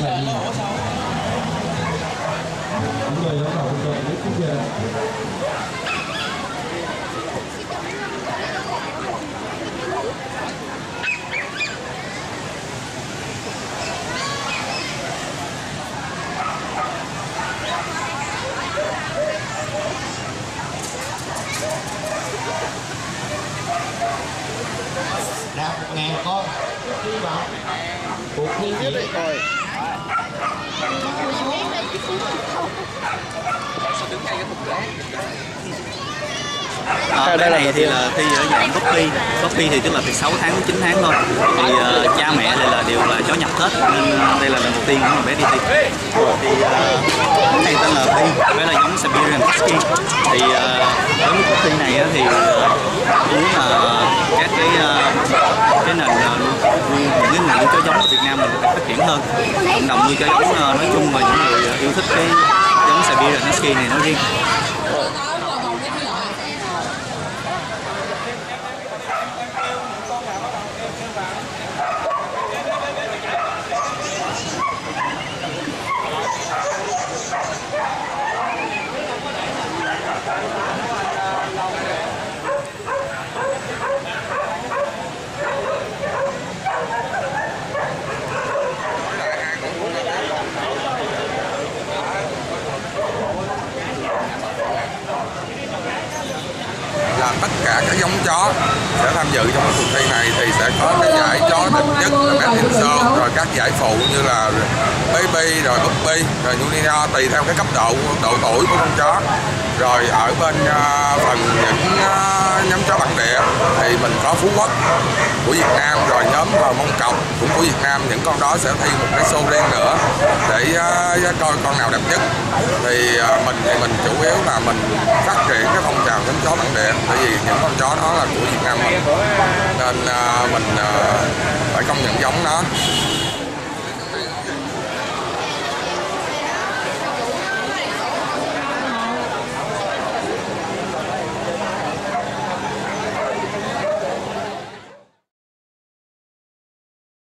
như đạt một ngàn con. Đi vào. Cuộc thi tiếp đi. Rồi Ờ, Đây này thì là thi ở dạng copy copy thì tức là từ 6 tháng đến 9 tháng thôi. Thì ờ, cha mẹ đây là đều là chó nhập hết. Nên ờ, đây là lần đầu tiên mà bé đi thi. Thì uh, này tên là Bi bé là giống Siberian Husky. Thì ờ, với cái cuộc thi này thì muốn là các cái ờ, cái nền nuôi những cái nuôi chó giống ở Việt Nam mình thể phát triển hơn cộng đồng như chó giống ờ, nói chung và những người ờ, yêu thích cái giống Siberian Husky này nói riêng. Là tất cả các giống chó sẽ tham dự trong cái cuộc thi này thì sẽ có cái giải chó đẹp nhất là Best in Show rồi các giải phụ như là Baby rồi Puppy rồi Junior tùy theo cái cấp độ độ tuổi của con chó. Rồi ở bên uh, phần những uh, nhóm chó bản địa thì mình có Phú Quốc của Việt Nam rồi nhóm và Mông Cọc cũng của Việt Nam. Những con đó sẽ thi một cái show riêng nữa để uh, coi con nào đẹp nhất. Thì uh, mình thì mình chủ yếu là mình phát triển cái phong trào nhóm chó bản địa. Tại vì những con chó đó là của Việt Nam nên à, mình à, phải công nhận giống nó.